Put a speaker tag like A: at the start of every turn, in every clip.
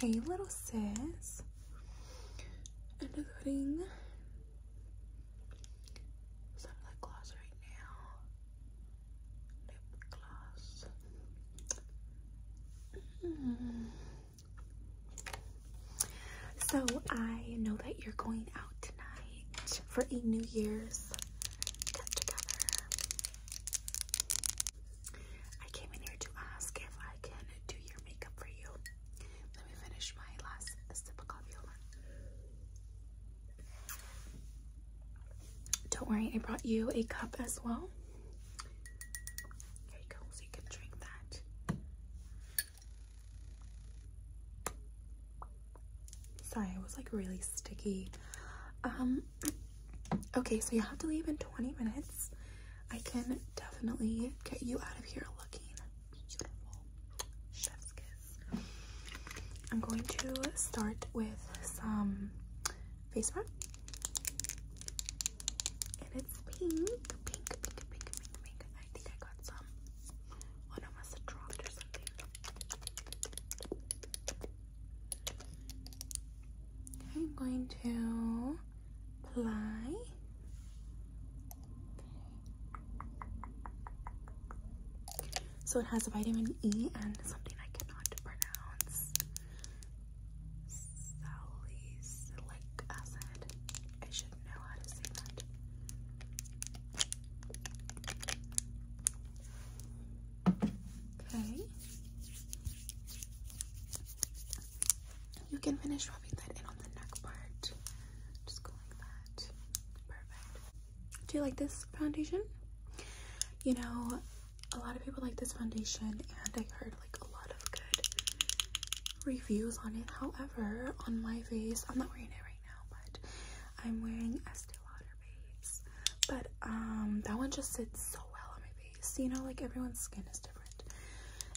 A: Hey, little sis. I'm just putting some lip gloss right now. Lip gloss. Mm. So I know that you're going out tonight for a New Year's get together. I came in here to ask if I can do your makeup for you. Let me finish my last sip of coffee. Hold on. Don't worry, I brought you a cup as well. There you go, so you can drink that. Sorry, it was like really sticky. Um, okay, so you have to leave in 20 minutes. I can definitely get you out of here looking beautiful. Chef's kiss. I'm going to start with some face wrap. Pink, pink, pink, pink, pink, pink. I think I got some. Oh no, must have dropped or something. I'm going to apply. So it has vitamin E and something I cannot pronounce. Salicylic acid. I should know how to say that. Okay. You can finish rubbing that in on the neck part. Just go like that. Perfect. Do you like this foundation? You know, a lot of people like this foundation, and I heard like a lot of good reviews on it. However, on my face, I'm not wearing it right now, but I'm wearing Estee Lauder base. But um, that one just sits so well on my face. You know, like everyone's skin is different,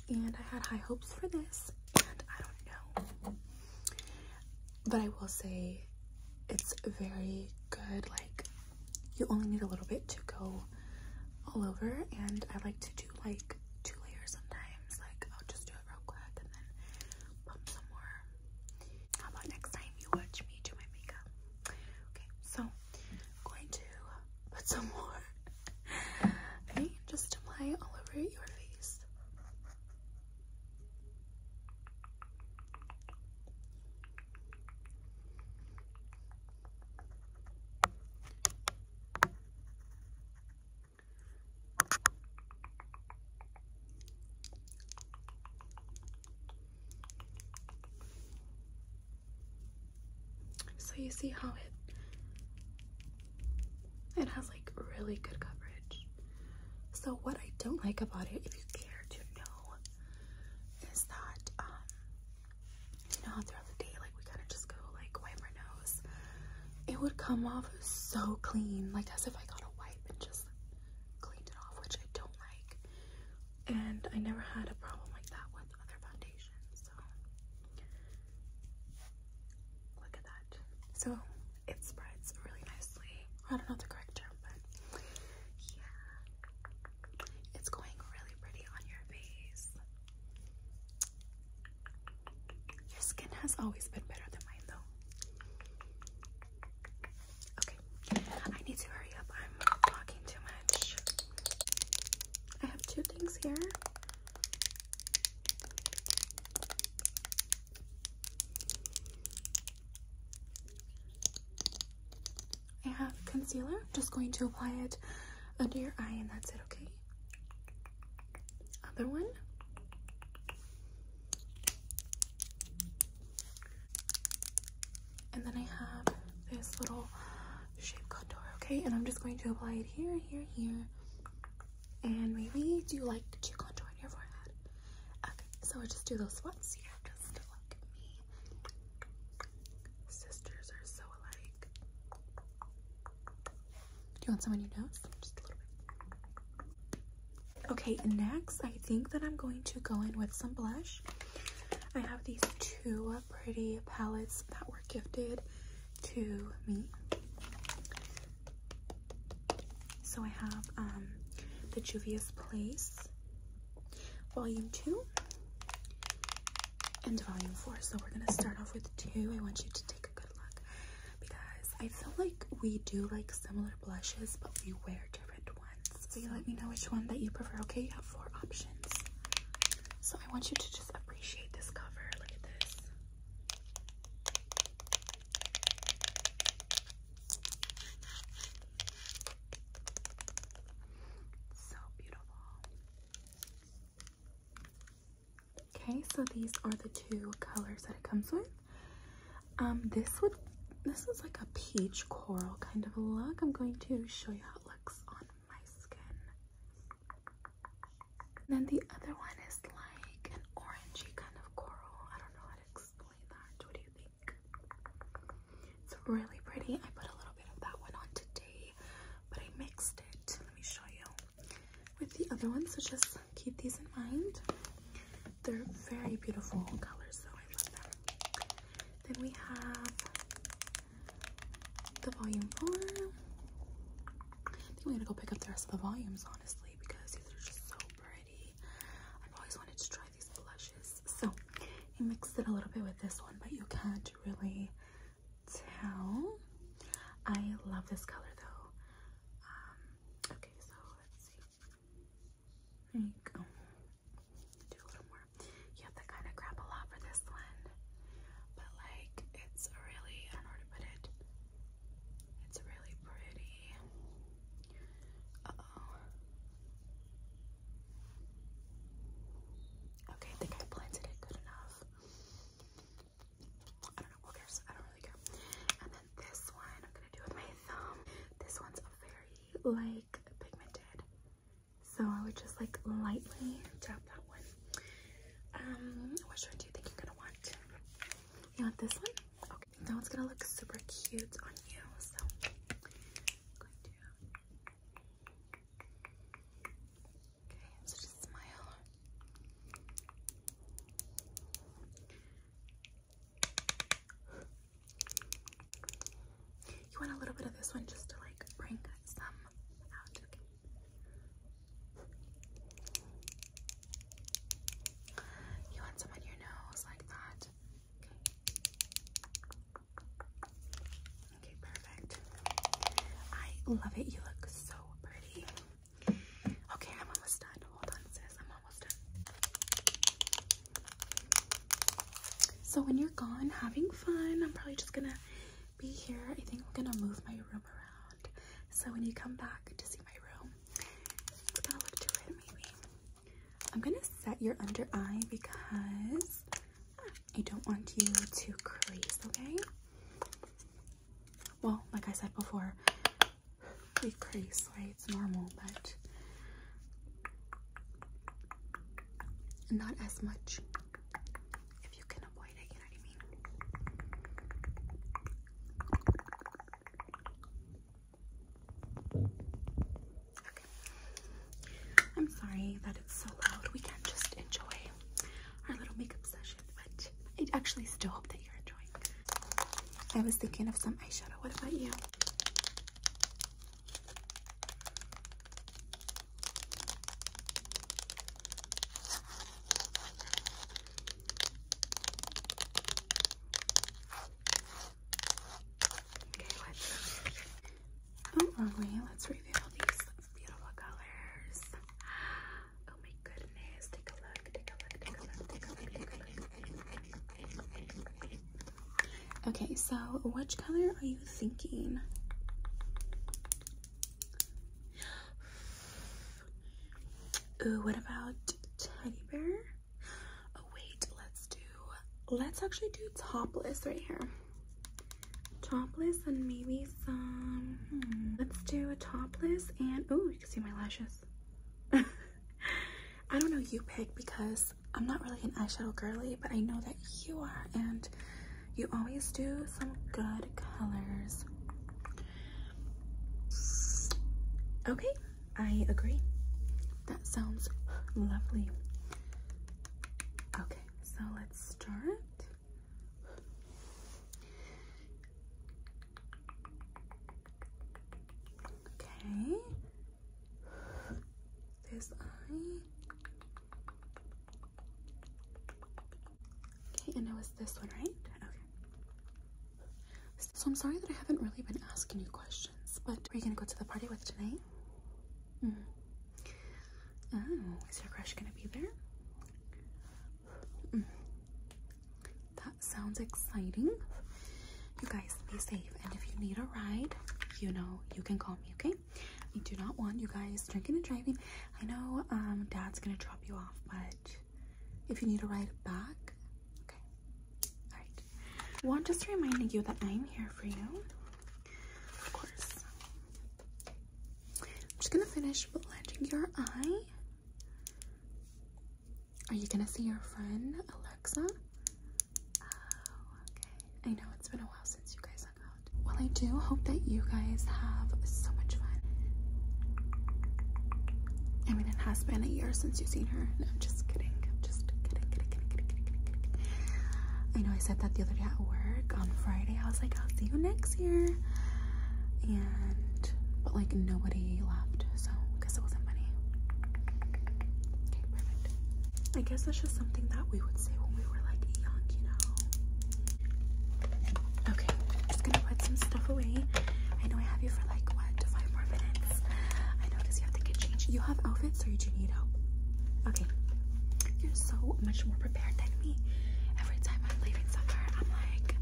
A: and I had high hopes for this, and I don't know. But I will say, it's very good. Like, you only need a little bit to go all over and I like to do like two layers sometimes like I'll just do it real quick and then pump some more how about next time you watch me do my makeup okay so I'm going to put some more okay just apply all over your face So you see how it it has like really good coverage. So what I don't like about it, if you care to know, is that um you know how throughout the day like we kind of just go like wipe our nose. It would come off so clean, like as if I got a wipe and just cleaned it off, which I don't like. And I never had a problem like that with other foundations. So Look at that. So it spreads really nicely. I don't know the correct term, but yeah. It's going really pretty on your face. Your skin has always been better than mine though. Okay. I need to hurry up. I'm talking too much. I have two things here. I have concealer. I'm just going to apply it under your eye and that's it, okay? Other one. And then I have this little shape contour, okay? And I'm just going to apply it here, here, here. And maybe do you like to contour on your forehead? Okay, so I just do those ones here, just to look at me. Sisters are so alike. Do you want some on your nose? Just a little bit. Okay, next, I think that I'm going to go in with some blush. I have these two pretty palettes that were gifted to me. So I have um, the Juvia's Place Volume 2. and volume four. So we're gonna start off with two. I want you to take a good look because I feel like we do like similar blushes, but we wear different ones. So you let me know which one that you prefer. Okay, you have four options. So I want you to just appreciate this cover. Look at this. So beautiful. Okay, so these are the two colors that it comes with. Um, this would this is like a peach coral kind of look. I'm going to show you how it looks on my skin. then the other one is like an orangey kind of coral. I don't know how to explain that. What do you think? It's really pretty. I put a little bit of that one on today, but I mixed it. Let me show you with the other ones. So just keep these in mind. They're very beautiful colors, so I love them. Then we have the volume four. I think we're gonna go pick up the rest of the volumes, honestly, because these are just so pretty. I've always wanted to try these blushes. So I mixed it a little bit with this one, but you can't really tell. I love this color though. Um, okay, so let's see. There go. Do a little more. You have to kind of grab a lot for this one, but like it's really, I don't know where to put it. It's really pretty. Uh oh. Okay, I think I blended it good enough. I don't know. Who cares? I don't really care. And then this one, I'm gonna do with my thumb. This one's a very like pigmented, so I would just like lightly tap that one. Um, what shirt do you think you're gonna want? You want this one? Okay, that one's gonna look super cute on you. So, I'm going to. Okay, so just smile. You want a little bit of this one just to like bring some out. Okay. You want some on your nose like that. Okay. Okay, perfect. I love it. You look so pretty. Okay, I'm almost done. Hold on, sis. I'm almost done. So when you're gone having fun, I'm probably just gonna be here. I think I'm gonna move my room around. So when you come back to see my room, it's gonna look different maybe. I'm gonna set your under eye because I don't want you to crease, okay? Well, like I said before, It's normal, but not as much if you can avoid it, you know what I mean? I'm sorry that it's so loud. We can't just enjoy our little makeup session, but I actually still hope that you're enjoying. I was thinking of some eyeshadow. What about you? Oh, wrong way. Let's reveal these beautiful colors. Oh my goodness. Take a look. Take a look. Take a look. Take a look. Take a look. Okay, so which color are you thinking? Ooh, what about teddy bear? Oh wait, let's do let's actually do topless right here topless and maybe some hmm, let's do a topless and oh you can see my lashes. I don't know you pick because i'm not really an eyeshadow girly but i know that you are and you always do some good colors. Okay i agree. That sounds lovely. Okay so let's start Okay. This eye. and it was this one, right? Okay. So I'm sorry that I haven't really been asking you questions, but are you gonna go to the party with tonight? Mm. Oh, is your crush gonna be there? Mm. That sounds exciting. You guys be safe, and if you need a ride, you know you can call me, okay? I do not want you guys drinking and driving. I know um dad's gonna drop you off, but if you need a ride back. Well, I'm just reminding you that I'm here for you. Of course. I'm just gonna finish blending your eye. Are you gonna see your friend Alexa? Oh, okay. I know it's been a while since you guys hung out. Well, I do hope that you guys have so much fun. I mean, it has been a year since you've seen her. No, I'm just I said that the other day at work on Friday. I was like, I'll see you next year. And, but like nobody left, so because it wasn't funny. Okay, perfect. I guess that's just something that we would say when we were like young, you know. Okay, just gonna put some stuff away. I know I have you for like what, five more minutes. I notice you have to get changed. You have outfits or you do need help? Okay. You're so much more prepared than me. Every time I'm leaving somewhere, I'm like,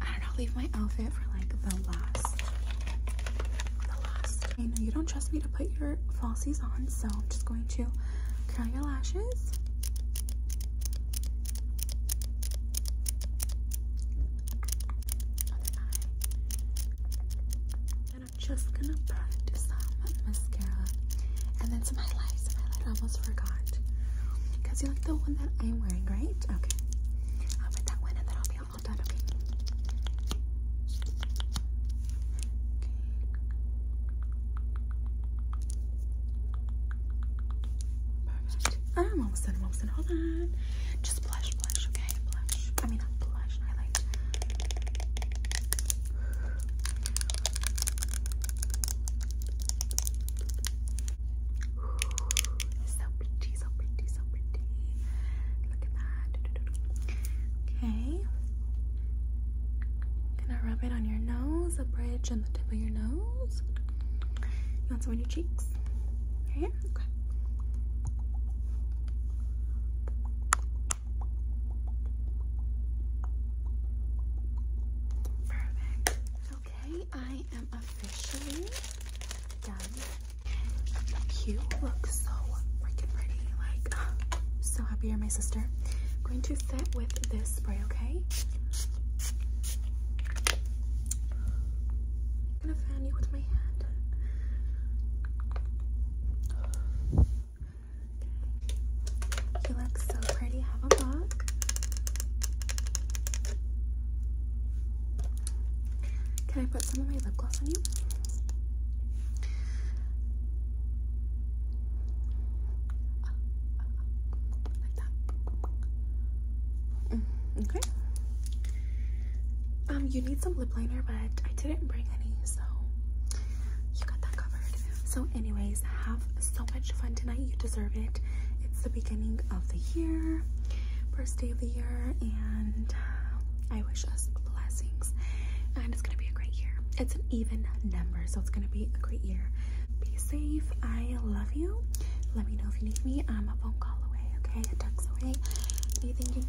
A: I don't know, leave my outfit for like the last. The last. I know you don't trust me to put your falsies on, so I'm just going to curl your lashes. And I'm just gonna put some mascara and then some highlights. Some I almost forgot. Because you like the one that I'm wearing, right? Okay. I'll put that one and then I'll be all done, okay? Perfect. I'm almost done, I'm almost done. Hold on. Just blush, blush, okay? Blush. I mean, not blush, highlight. So pretty, so pretty, so pretty. Look at that. Okay. Gonna rub it on your the and the tip of your nose. You want some on your cheeks? Okay. Perfect. Okay, I am officially done. You look so freaking pretty. Like, so happy you're my sister. going to sit with this spray, okay? I'm gonna fan you with my hand. You look so pretty. Have a look. Can I put some of my lip gloss on you? Like that. Mm, Okay. Um, you need some lip liner, but I didn't bring any, so you got that covered. So, anyways, have so much fun tonight. You deserve it. It's the beginning of the year, first day of the year, and I wish us blessings. And it's gonna be a great year. It's an even number, so it's gonna be a great year. Be safe. I love you. Let me know if you need me. I'm a phone call away, okay? A text away. Anything you